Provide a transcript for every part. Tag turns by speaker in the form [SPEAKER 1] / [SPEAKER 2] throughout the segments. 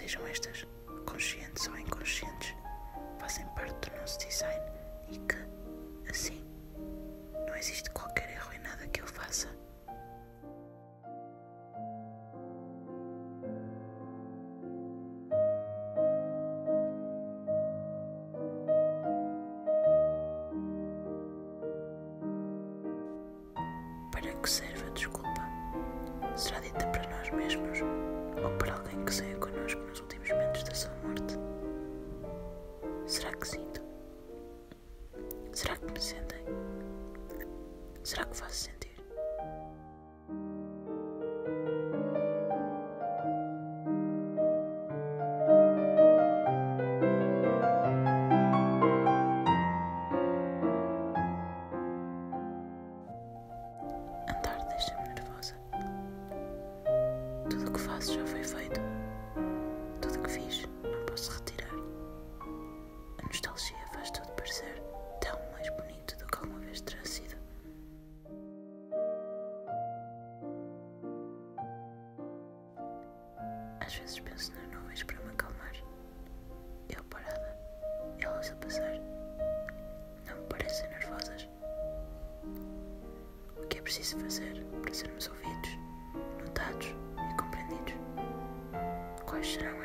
[SPEAKER 1] sejam estas conscientes ou inconscientes, fazem parte do nosso design e que, assim, não existe qualquer erro em nada que eu faça? Para que serve a desculpa? Será dita para nós mesmos ou para alguém que saia connosco nos últimos momentos da sua morte? Será que sinto? Será que me sentem? Será que faço sentir? Tudo o que faço já foi feito. Tudo o que fiz não posso retirar. A nostalgia faz tudo parecer tão mais bonito do que alguma vez terá sido. Às vezes penso nas nuvens para me acalmar. Eu parada, elas a passar. Não me parecem nervosas. O que é preciso fazer para sermos ouvidos, notados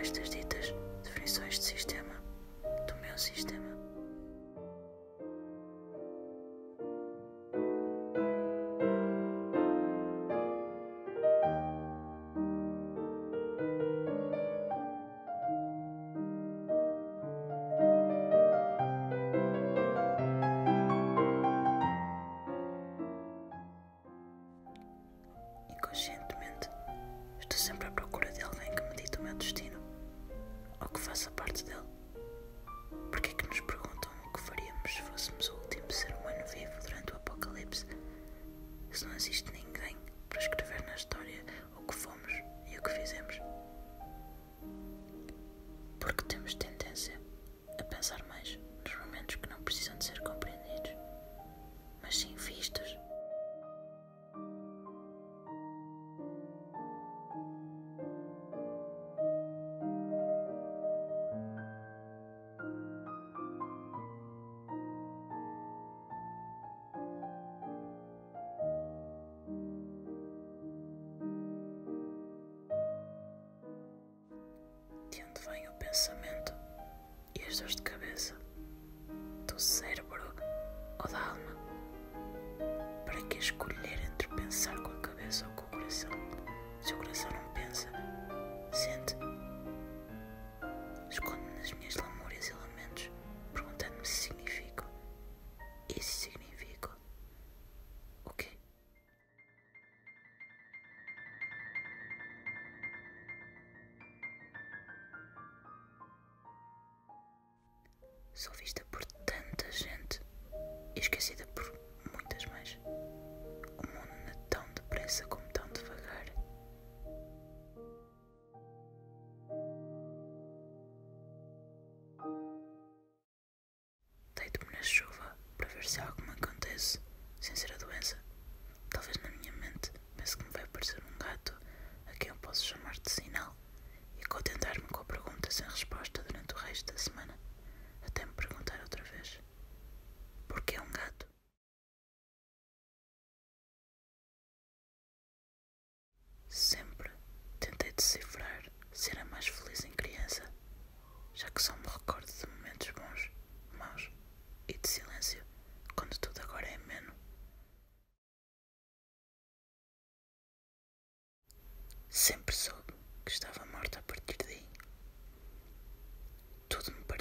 [SPEAKER 1] estas ditas definições de sistema, do meu sistema? Inconscientemente, estou sempre De onde vem o pensamento e as dores de cabeça? Do cérebro ou da alma? Para que escolher entre pensar com a cabeça ou com o coração? Se o coração não pensa, sente. Escondo-me nas minhas lamúrias Sou vista por tanta gente e esquecida por muitas mais.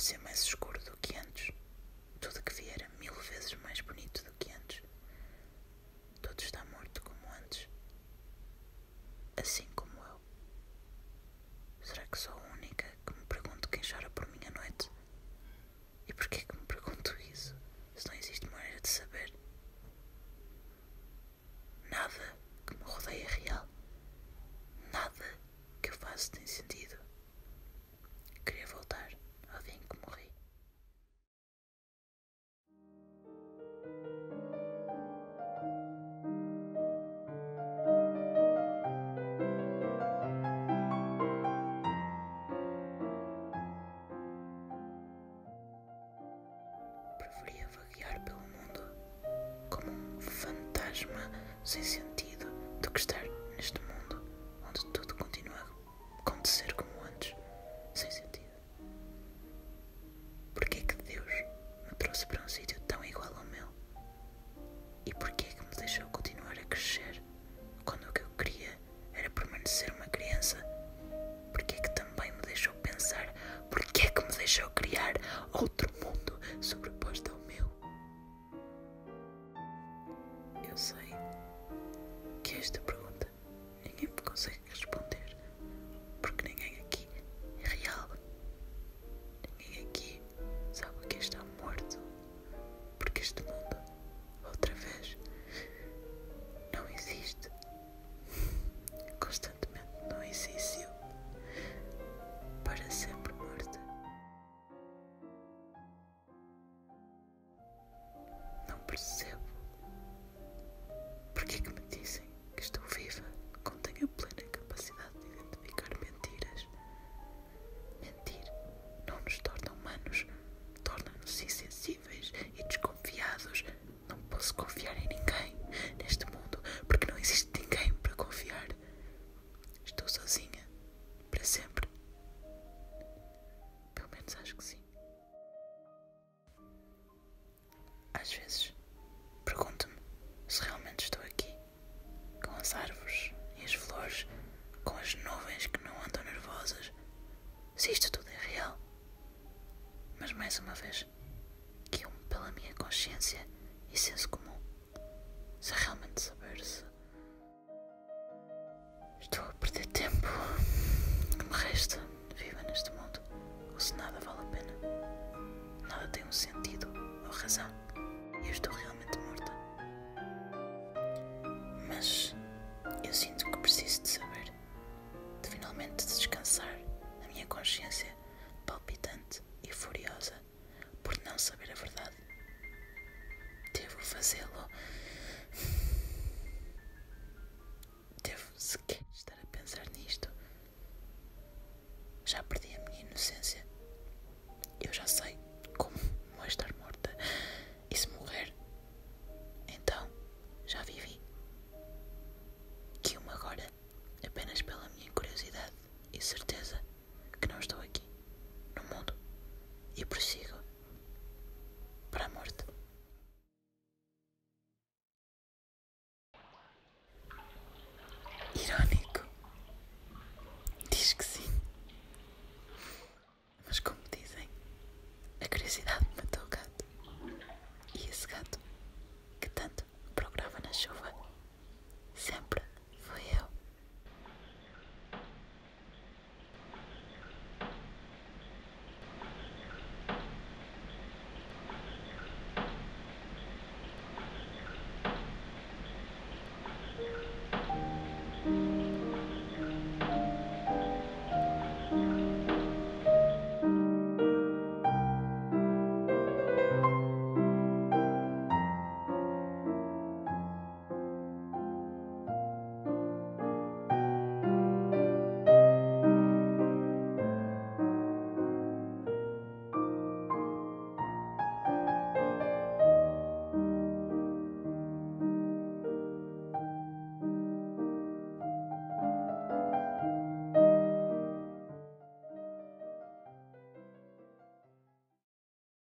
[SPEAKER 1] ser mais escuro. mesma, sem sentido, do que estar eu sei que esta pergunta ninguém me consegue responder. às vezes. Pergunto-me se realmente estou aqui, com as árvores e as flores, com as nuvens que não andam nervosas, se isto tudo é real. Mas mais uma vez, guio pela minha consciência e senso comum, sem realmente saber se. Estou a perder tempo. que me resta? Viva neste mundo, ou se nada vale a pena. Nada tem um sentido ou razão. feliz de saber, de finalmente descansar a minha consciência palpitante e furiosa por não saber a verdade. Devo fazê-lo. Devo sequer estar a pensar nisto. Já perdi a minha inocência